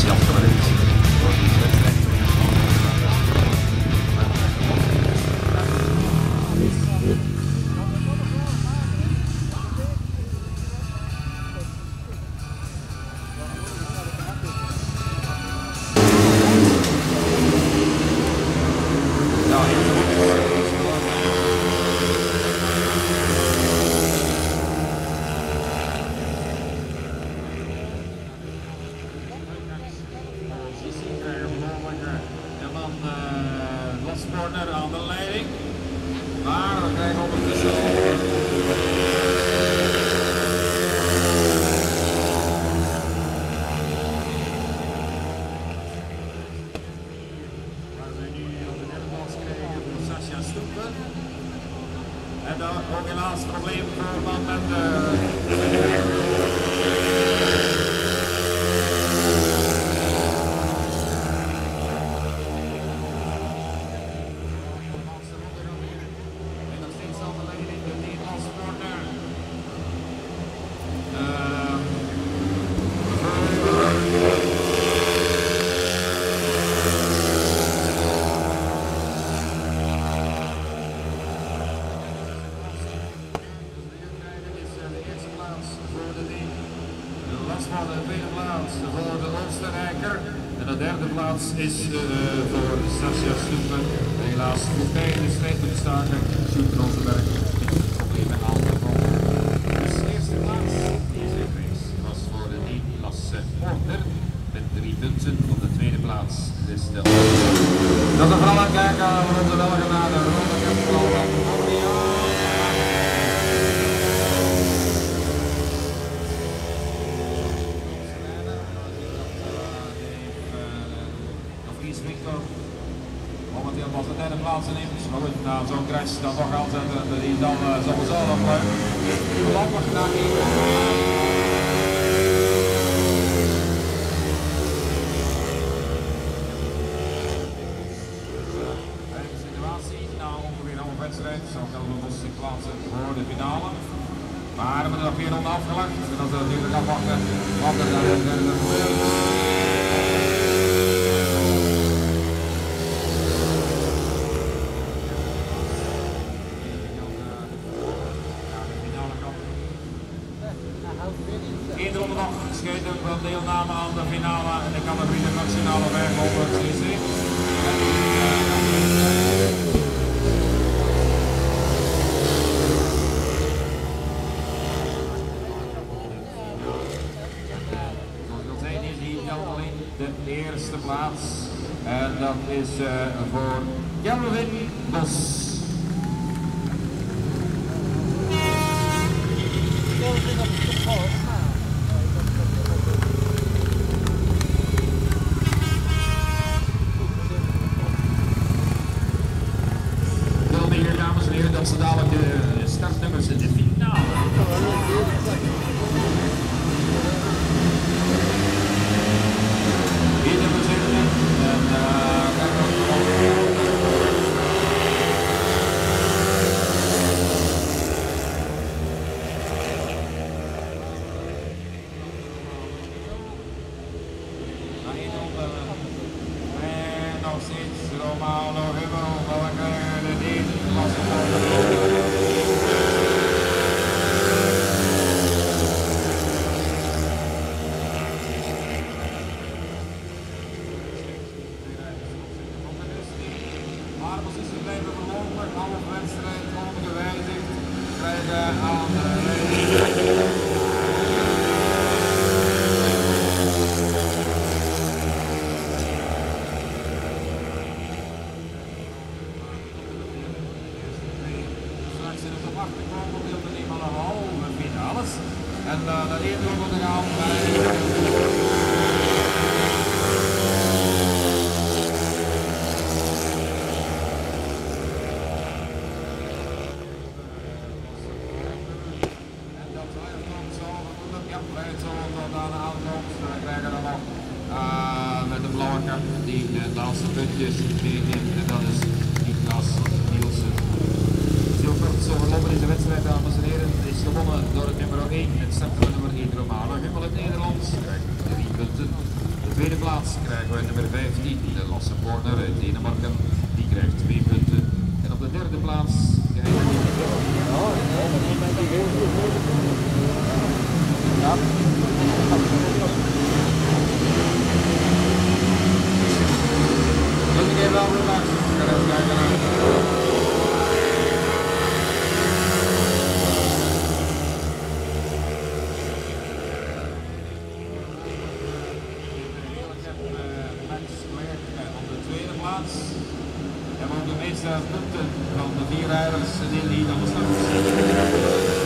しなこときる En dan ook helaas probleem voor man met de... En nog steeds al de leiding in de Nederlandse corner. Ehm, is eh, de eerste plaats voor de team. De de tweede plaats voor de Oostenrijker. En de derde plaats is eh, voor Sascha Sloepen. Helaas moet bij de strijd moeten staken. Sjoerd Rosenberg. Problemen aan de. Dus de eerste plaats deze race was voor de team Lasse Porter. Met drie punten op de tweede plaats. Dus de... Dat we vooral aan kijken voor onze welgenaamde Ronde Kasteel derde plaats neemt. Maar goed, na zo'n crash dan toch die dan uh, sowieso nog leuk. Voorlopig naar wedstrijd. Zo gelden we ons plaatsen voor de finale. Maar we hebben nog vier ronden afgelegd. En dat is natuurlijk afwachten wat er dan. Eén ronde nog gescheten van deelname aan de finale en de nationale weg over het CC. Ik al is hier alleen de eerste plaats. En dat is uh, voor Kelvin starten we nummer 1 Romano Hummel uit Nederland, krijgen we 3 punten. De tweede plaats krijgen we nummer 15, de Lasse Borner uit Denemarken, die krijgt 2 ook de meeste punten van de vier rijders die niet aan de start Twee ronden en half wedstrijden in de heat.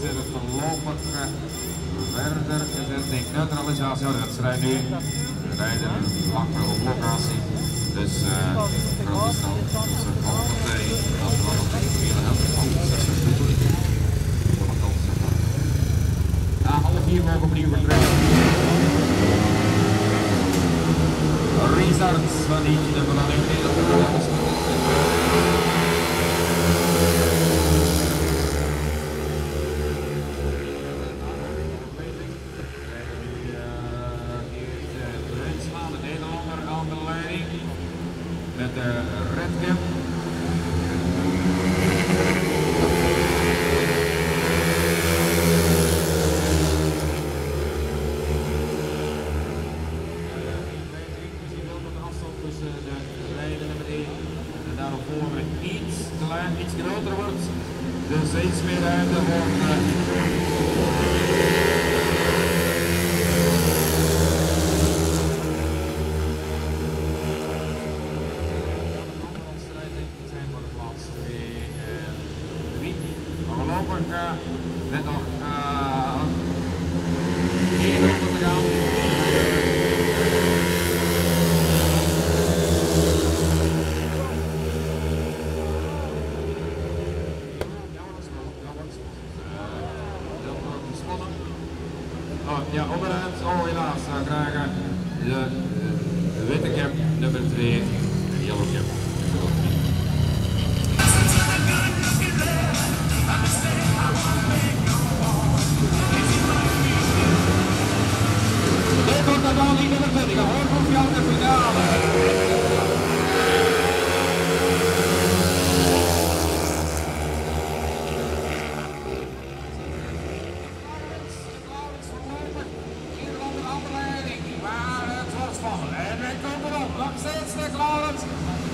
zijn het voorlopig eh, verder gezet in neutralisatie. Ja, dat rijden nu. We rijden op locatie. Dus uh, grote snel. Dus het valt op de dat we nog een hele helft van de zesde doelen. Half vier mogen opnieuw vertrekken. Restarts van die dubbele. aan